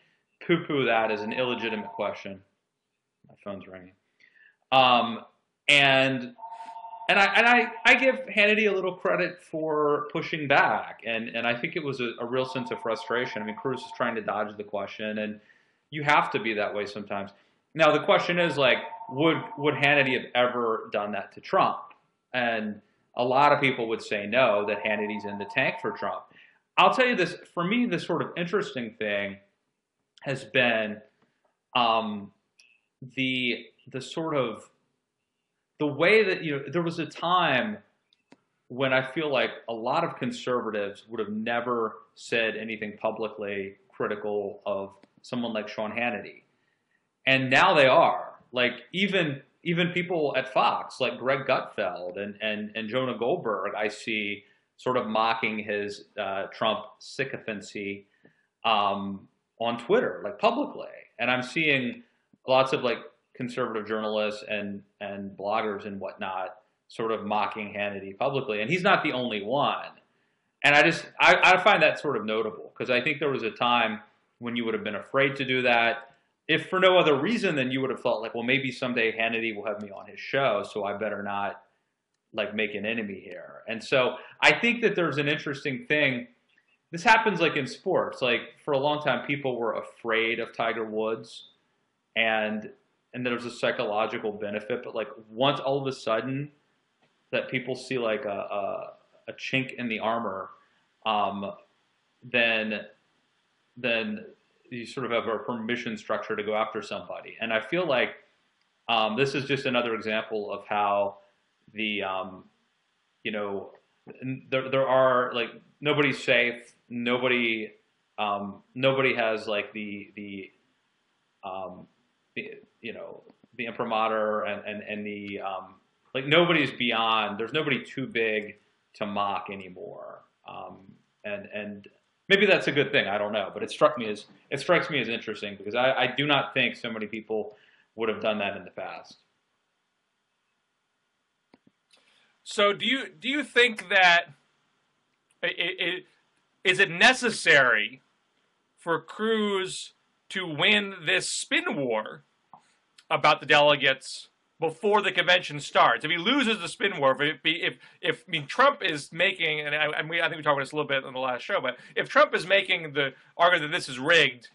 B: poo-poo that as an illegitimate question. My phone's ringing. Um, and and I and I, I give Hannity a little credit for pushing back, and and I think it was a, a, real sense of frustration. I mean, Cruz is trying to dodge the question, and you have to be that way sometimes. Now the question is like, would would Hannity have ever done that to Trump? And a lot of people would say no, that Hannity's in the tank for Trump. I'll tell you this: for me, the sort of interesting thing has been um, the the sort of the way that you know there was a time when I feel like a lot of conservatives would have never said anything publicly critical of someone like Sean Hannity, and now they are. Like even even people at Fox, like Greg Gutfeld and and and Jonah Goldberg, I see sort of mocking his uh, Trump sycophancy um, on Twitter, like publicly, and I'm seeing lots of like conservative journalists and and bloggers and whatnot sort of mocking Hannity publicly, and he's not the only one. And I just I, I find that sort of notable because I think there was a time when you would have been afraid to do that, if for no other reason than you would have felt like, well, maybe someday Hannity will have me on his show, so I better not like make an enemy here. And so I think that there's an interesting thing. This happens like in sports. Like for a long time, people were afraid of Tiger Woods, and and there's a psychological benefit. But like once all of a sudden that people see like a, a, a chink in the armor, um, then then you sort of have a permission structure to go after somebody. And I feel like um, this is just another example of how the um, you know there there are like nobody's safe. Nobody um, nobody has like the the um, the, you know the imprimatur and and and the um, like nobody's beyond. There's nobody too big to mock anymore. Um, and and maybe that's a good thing. I don't know, but it struck me as it strikes me as interesting because I, I do not think so many people would have done that in the past.
A: So do you do you think that it, it, is it necessary for Cruz to win this spin war about the delegates before the convention starts. If he loses the spin war, if if if I mean Trump is making, and I, I, mean, I think we talked about this a little bit on the last show, but if Trump is making the argument that this is rigged,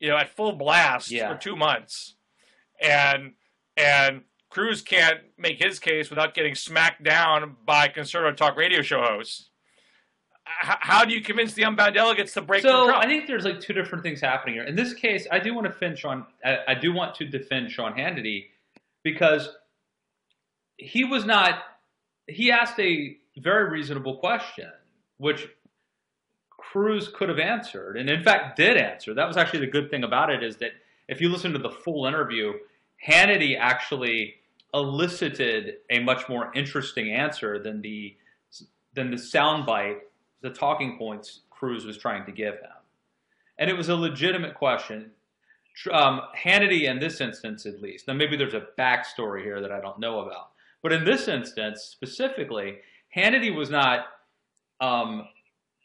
A: you know, at full blast yeah. for two months, and and Cruz can't make his case without getting smacked down by conservative talk radio show hosts how do you convince the unbound delegates to break?
B: So I think there's like two different things happening here. In this case, I do want to defend Sean. I, I do want to defend Sean Hannity because he was not. He asked a very reasonable question, which Cruz could have answered, and in fact did answer. That was actually the good thing about it is that if you listen to the full interview, Hannity actually elicited a much more interesting answer than the than the soundbite the talking points Cruz was trying to give him. And it was a legitimate question. Um, Hannity, in this instance at least, now maybe there's a backstory here that I don't know about, but in this instance specifically, Hannity was not um,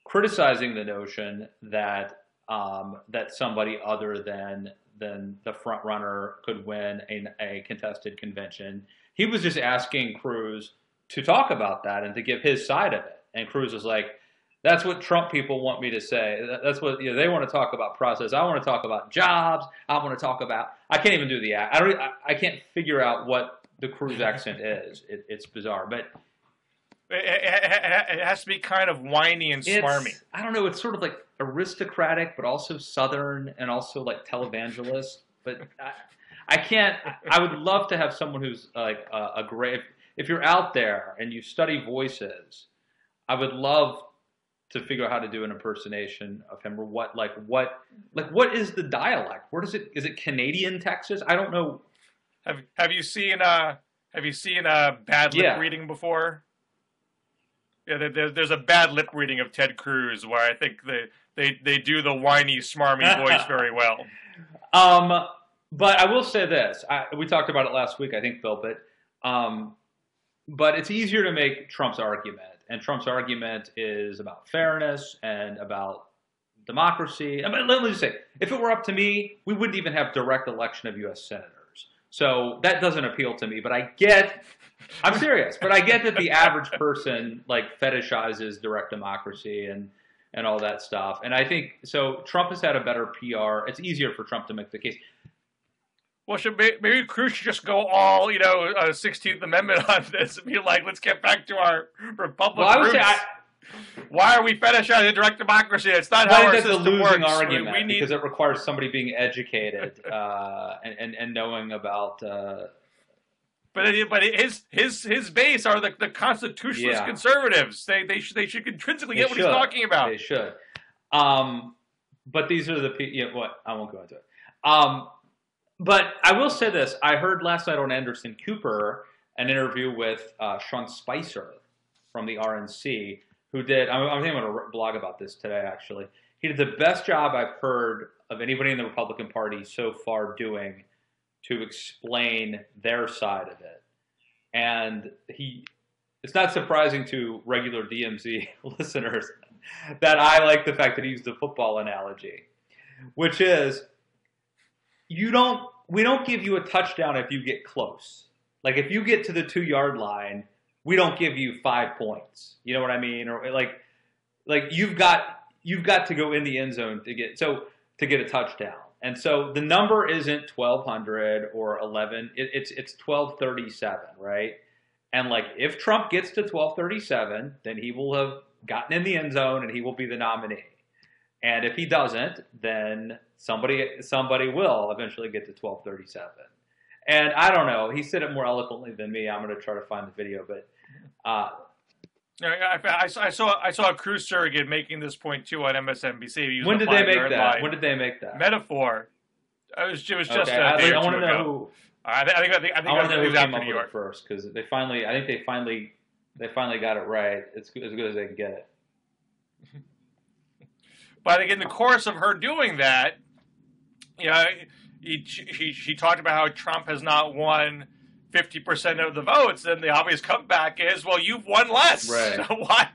B: criticizing the notion that um, that somebody other than than the front runner could win a, a contested convention. He was just asking Cruz to talk about that and to give his side of it. And Cruz was like, "That's what Trump people want me to say. That's what you know, they want to talk about process. I want to talk about jobs. I want to talk about. I can't even do the act. I don't. I, I can't figure out what the Cruz accent is. It, it's bizarre, but."
A: It, it, has to be kind of whiny and smarmy.
B: I don't know. It's sort of like aristocratic, but also southern, and also like televangelist. But I, I can't. I would love to have someone who's like a, a great. If, if you're out there and you study voices, I would love to figure out how to do an impersonation of him or what like what like what is the dialect where does it is it canadian texas i don't know
A: have have you seen uh have you seen a bad lip yeah. reading before yeah, there, there's a bad lip reading of Ted Cruz where I think they they, they do the whiny, smarmy voice very well.
B: Um, but I will say this: I, we talked about it last week, I think, Bill. But um, but it's easier to make Trump's argument, and Trump's argument is about fairness and about democracy. I mean, let me just say, if it were up to me, we wouldn't even have direct election of U.S. senators. So that doesn't appeal to me. But I get I'm serious, but I get that the average person like fetishizes direct democracy and and all that stuff. And I think so. Trump has had a better PR. It's easier for Trump to make the case.
A: Well, should maybe Cruz should just go all you know uh, Sixteenth uh, Amendment on this and be like, let's get back to our republic well, I would roots. Say I, why are we fetishizing direct democracy? It's not how our system a losing works.
B: argument we, we need... because it requires somebody being educated uh, and, and, and knowing about uh,
A: but but his his his base are the, the constitutionalist yeah. conservatives. They they should they should intrinsically they get what he's talking about.
B: They should. Um, but these are the people. Yeah, what I won't go into it. Um, but I will say this: I heard last night on Anderson Cooper an interview with uh, Sean Spicer from the RNC, who did. I'm, I'm thinking going to blog about this today. Actually, he did the best job I've heard of anybody in the Republican Party so far doing to explain their side of it. And he, it's not surprising to regular DMZ listeners that I like the fact that he used the football analogy, which is you don't, we don't give you a touchdown if you get close. Like if you get to the two yard line, we don't give you five points. You know what I mean? Or like, like you've got, you've got to go in the end zone to get, so to get a touchdown. And so the number isn't 1200 or 11, it, it's it's 1237, right? And like if Trump gets to 1237, then he will have gotten in the end zone and he will be the nominee. And if he doesn't, then somebody somebody will eventually get to 1237. And I don't know, he said it more eloquently than me. I'm going to try to find the video, but uh,
A: I, I, I, saw I saw a Cruz surrogate making this point too on MSNBC.
B: When did they make that? Line. When did they make that?
A: Metaphor. It was, it was just okay. a I, I, want to know who. I think I think I think, I think I
B: want to know who came up with it first because they finally I think they finally they finally got it right. It's as good as they can get it.
A: but I think in the course of her doing that, you know, he, she, she talked about how Trump has not won 50% of the votes, then the obvious comeback is, well, you've won less.
B: Right.
A: So why?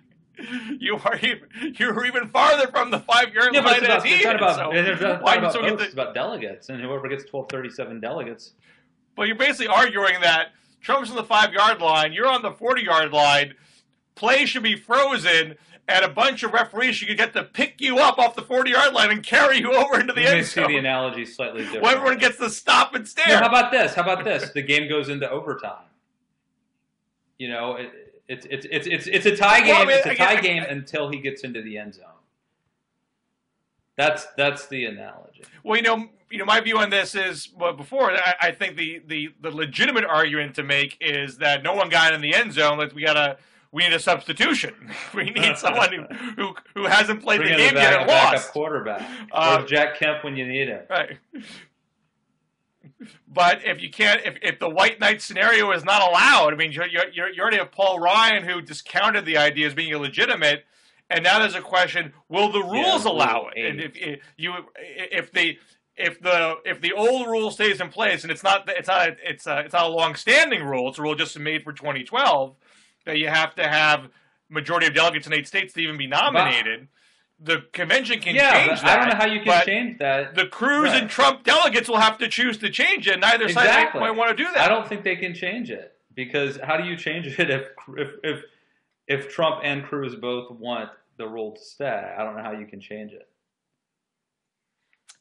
A: You are even, you're even farther from the five yard yeah, line as he is.
B: About, so it's not why about votes, the, it's about delegates, and whoever gets 1237 delegates.
A: Well, you're basically arguing that Trump's on the five yard line, you're on the 40 yard line, play should be frozen, and a bunch of referees you could get to pick you up off the 40 yard line and carry you over into the end zone.
B: see the analogy slightly different.
A: Well, everyone gets to stop and stare.
B: how about this? How about this? The game goes into overtime. You know, it, it's it's it's it's it's a tie game. Well, I mean, it's a tie game until he gets into the end zone. That's that's the analogy.
A: Well, you know, you know, my view on this is well, before I, I think the, the the legitimate argument to make is that no one got in the end zone. Like we gotta we need a substitution. We need someone who, who, who hasn't played Bring the game back,
B: yet and
A: lost.
B: quarterback. Uh, Jack Kemp when you need him.
A: Right. But if you can't, if, if the white knight scenario is not allowed, I mean, you you you already have Paul Ryan who discounted the idea as being illegitimate, and now there's a question: Will the rules yeah, allow it? And if, if you if the if the if the old rule stays in place, and it's not it's not it's a, it's not a long-standing rule, it's a rule just made for 2012 that you have to have majority of delegates in eight states to even be nominated. the convention can
B: yeah,
A: change that.
B: I don't know how you can change that.
A: The Cruz
B: Right.
A: and Trump delegates will have to choose to change it. Neither side
B: Exactly.
A: might want to do that.
B: I don't think they can change it because how do you change it if if if if Trump and Cruz both want the rule to stay? I don't know how you can change it.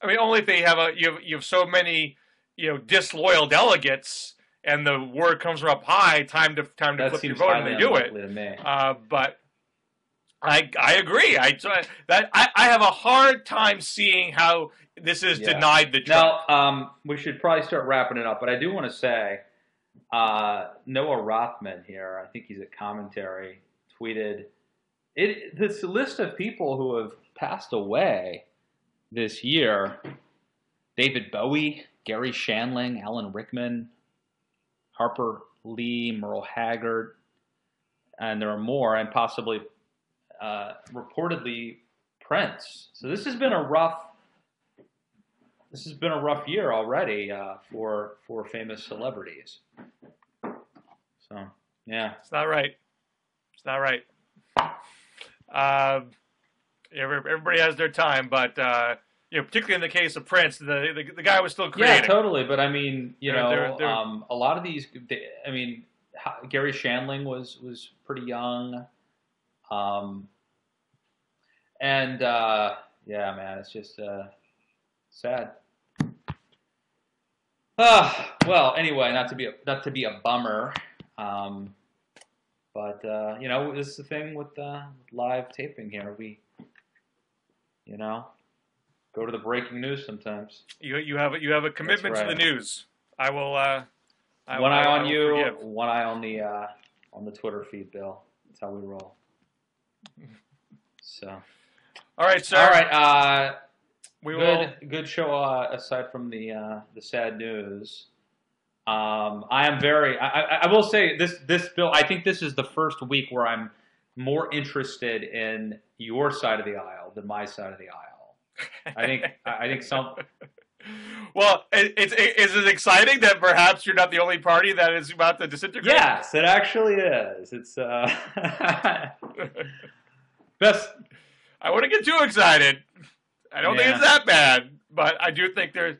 A: I mean, only if they have a you have, you have so many you know disloyal delegates, and the word comes from up high. Time to time to
B: That
A: flip your vote, and they do it.
B: unlikely to me.
A: Uh, but I I agree. I I- that I, I have a hard time seeing how this is
B: Yeah.
A: denied the Trump.
B: Now, um, we should probably start wrapping it up, but I do want to say uh, Noah Rothman here, I think he's at commentary, tweeted it. This list of people who have passed away this year: David Bowie, Garry Shandling, Alan Rickman, Harper Lee, Merle Haggard, and there are more, and possibly uh, reportedly Prince. So this has been a rough this has been a rough year already uh, for for famous celebrities. So yeah,
A: It's not right. It's not right. Every- everybody has their time, but uh, you know, particularly in the case of Prince, the the, the guy was still
B: yeah, totally. But I mean, you
A: They're-
B: know,
A: they're- they're-
B: Um, a lot of these. They, I mean, Garry Shandling was was pretty young, um, and uh, yeah, man, it's just uh, sad. Ah, well, anyway, not to be a, not to be a bummer, um, but uh, you know, this is the thing with uh, live taping here. We, you know, go to the breaking news sometimes.
A: You you have a- you have a commitment to the news. I will. Uh, I
B: one
A: will-
B: eye on you,
A: forgive.
B: one eye on the uh, on the Twitter feed, Bill. That's how we roll. So,
A: All right, sir.
B: all right. Uh,
A: We will.
B: good, good show. Uh, aside from the uh, the sad news, um, I am very. I, I, I will say this. This bill. I think this is the first week where I'm more interested in your side of the aisle than my side of the aisle. I think. I think some.
A: Well, it, it's it, is it exciting that perhaps you're not the only party that is about to disintegrate?
B: Yes, it actually is. It's uh, best.
A: I wouldn't get too excited. I don't think it's that bad, but I do think there's,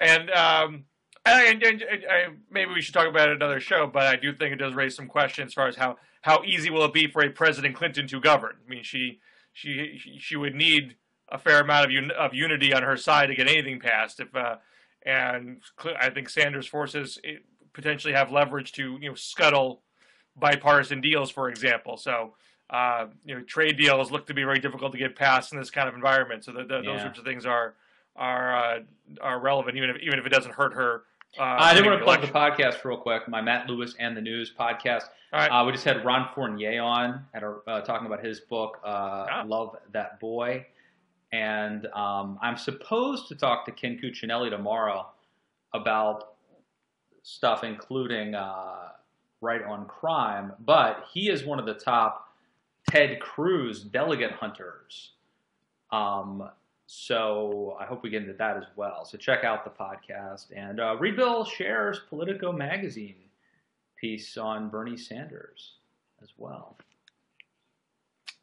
A: and um, and, and, and, and maybe we should talk about it another show. But I do think it does raise some questions as far as how how easy will it be for a President Clinton to govern? I mean, she she- she would need a fair amount of un, of unity on her side to get anything passed. If uh, and I think Sanders forces eh, potentially have leverage to you know scuttle bipartisan deals, for example. So uh, you know, trade deals look to be very difficult to get passed in this kind of environment. So the, the, those sorts of things are are uh, are relevant, even if even if it doesn't hurt her. Uh,
B: I did want to plug the podcast real quick. My Matt Lewis and the News podcast.
A: Right.
B: Uh, we just had Ron Fournier on, at our, uh, talking about his book, uh,
A: Ah.
B: "Love That Boy," and um, I'm supposed to talk to Ken Cuccinelli tomorrow about stuff, including uh, right on crime. But he is one of the top Ted Cruz delegate hunters. Um, so I hope we get into that as well. So check out the podcast and uh, Bill Scher's Politico magazine piece on Bernie Sanders as well.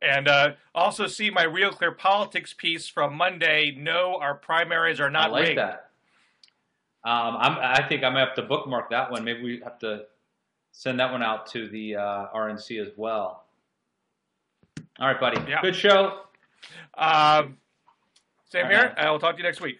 A: And uh, also see my Real Clear Politics piece from Monday. No, our primaries are not
B: I like
A: rigged.
B: that. Um, I'm, I think I'm gonna have to bookmark that one. Maybe we have to send that one out to the uh, RNC as well. All right, buddy.
A: Yeah.
B: Good show.
A: Um, same
B: All
A: here.
B: right.
A: I will talk to you next week.